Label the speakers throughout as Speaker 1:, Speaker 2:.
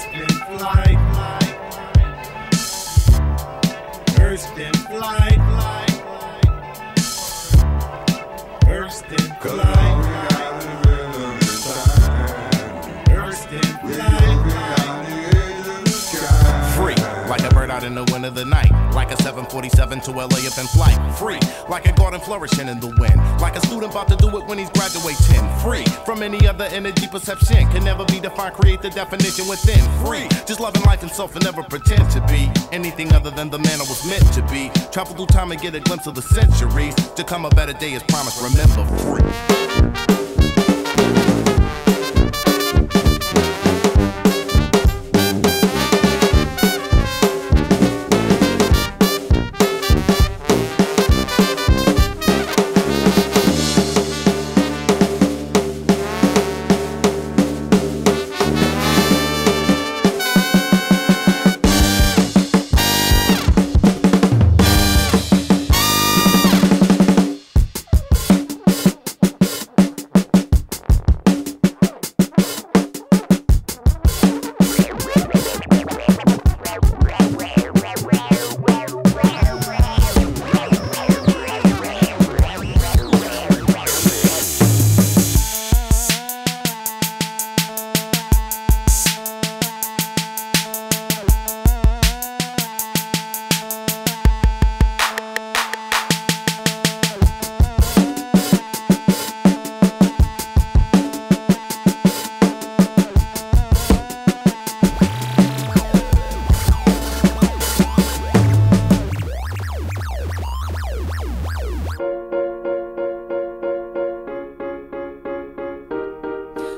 Speaker 1: split. In the wind of the night. Like a 747 to LA up in flight. Free, like a garden flourishing in the wind. Like a student about to do it when he's graduating. Free from any other energy perception. Can never be defined, create the definition within. Free, just loving life and self and never pretend to be anything other than the man I was meant to be. Travel through time and get a glimpse of the centuries. To come a better day is promised, remember free.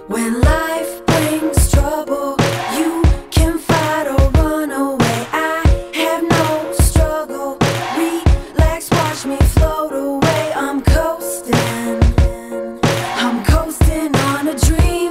Speaker 2: When life brings trouble, you can fight or run away. I have no struggle. Relax, watch me float away. I'm coasting. I'm coasting on a dream.